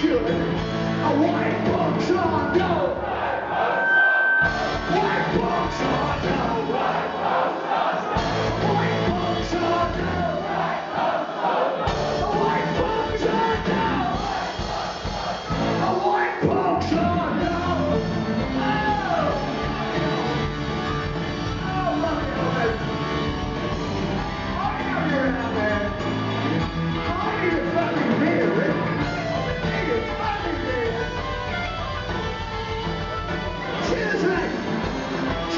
should. A white box on, no! White box on!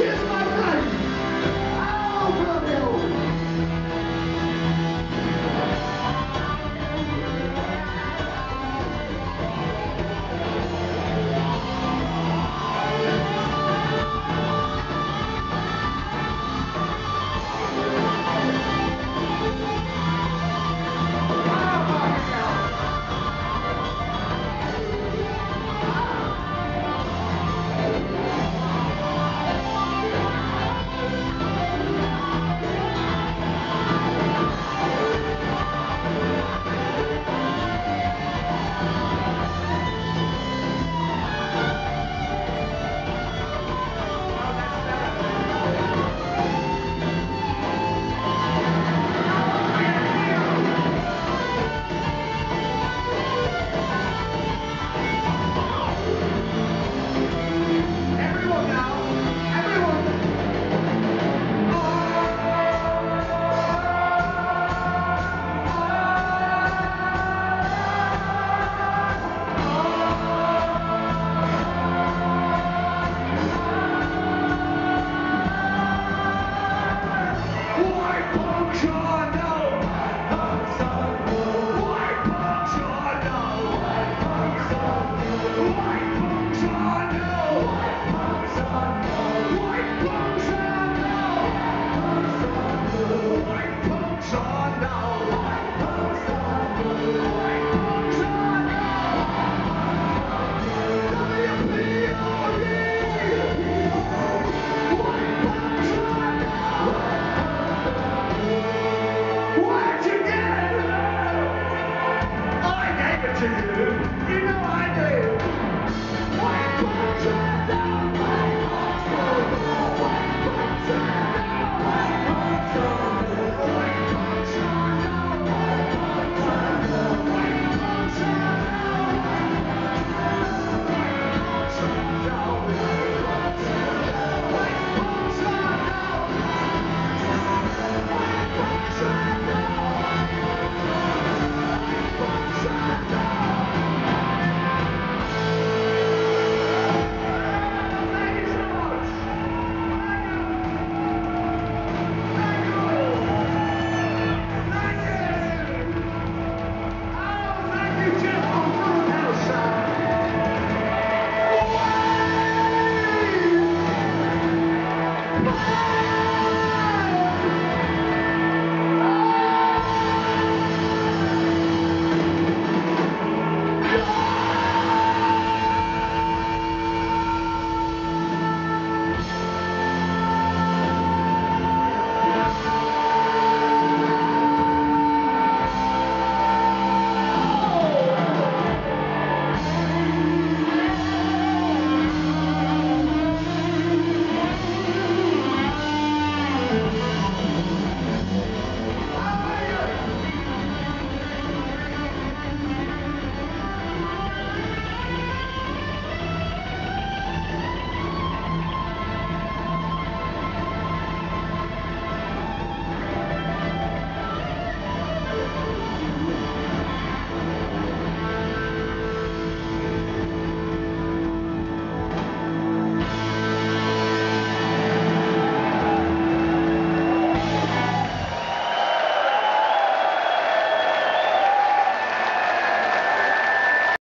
shit.